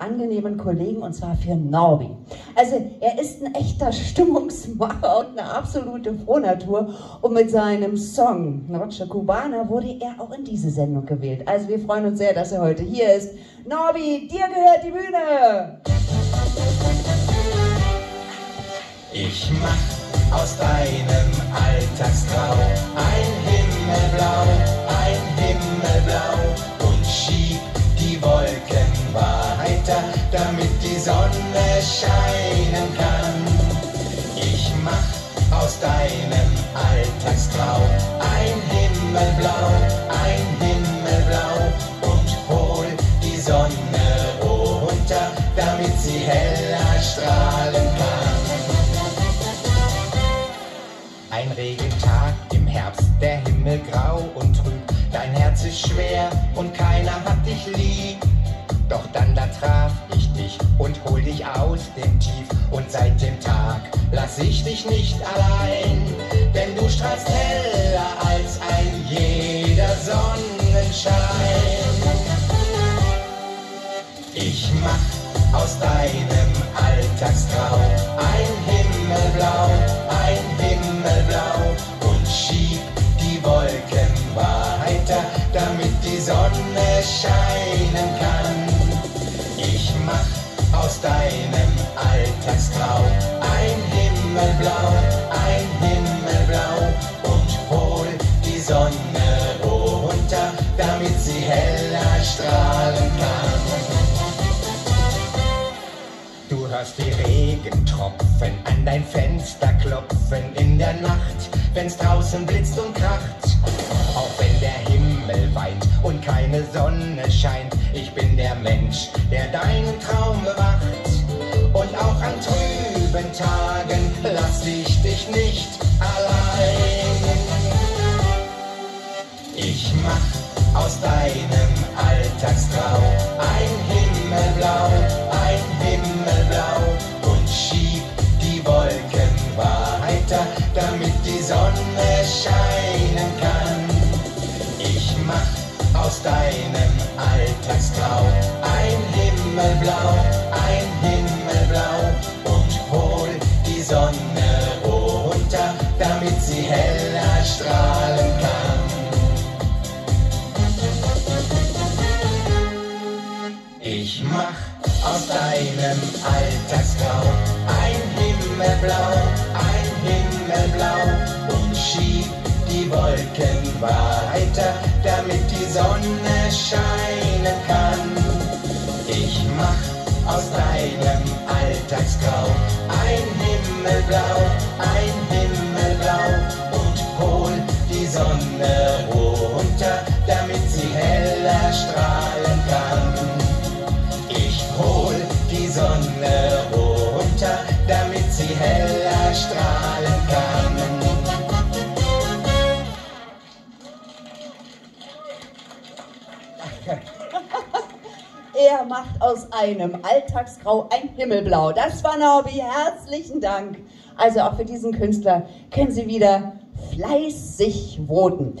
angenehmen Kollegen und zwar für Norbi. Also er ist ein echter Stimmungsmacher und eine absolute Frohnatur und mit seinem Song Noche Cubana wurde er auch in diese Sendung gewählt. Also wir freuen uns sehr, dass er heute hier ist. Norbi, dir gehört die Bühne! Ich mach aus deinem Alltagstrau damit die Sonne scheinen kann. Ich mach aus deinem Alltagstrau ein Himmelblau, ein Himmelblau und hol die Sonne runter, damit sie heller strahlen kann. Ein Regentag im Herbst, der Himmel grau und trüb, dein Herz ist schwer und keiner hat dich lieb. Doch dann da traf ich dich und hol dich aus dem Tief und seit dem Tag lass ich dich nicht allein, denn du strahlst heller als ein jeder Sonnenschein. Ich mach aus deinem Alltagstrau ein Himmelblau, ein Himmelblau und schieb die Wolken weiter, damit die Sonne scheinen kann. Alltagstrau ein Himmelblau, ein Himmelblau und hol die Sonne runter, damit sie heller strahlen kann. Du hörst die Regentropfen an dein Fenster klopfen in der Nacht, wenn's draußen blitzt und kracht. Auch wenn der Himmel weint und keine Sonne scheint, ich bin der Mensch, der deinen Traum bewacht. Und auch an trüben Tagen lass ich dich nicht allein. Ich mach aus deinem Alltagstrau ein Himmelblau, ein Himmelblau und schieb die Wolken weiter, damit die Sonne scheinen kann. Ich mach aus deinem Alltagstrau ein Himmelblau, ein Himmelblau und hol die Sonne runter, damit sie heller strahlen kann. Ich mach aus deinem Alltagsgrau ein Himmelblau, ein Himmelblau und schieb die Wolken weiter, damit die Sonne scheinen kann. Ich mach aus deinem Alltagsgrau ein Himmelblau, ein Himmelblau und hol die Sonne runter, damit sie heller strahlen kann. Ich hol die Sonne runter, damit sie heller strahlen kann. Er macht aus einem Alltagsgrau ein Himmelblau. Das war Norbi. Herzlichen Dank. Also auch für diesen Künstler können Sie wieder fleißig voten.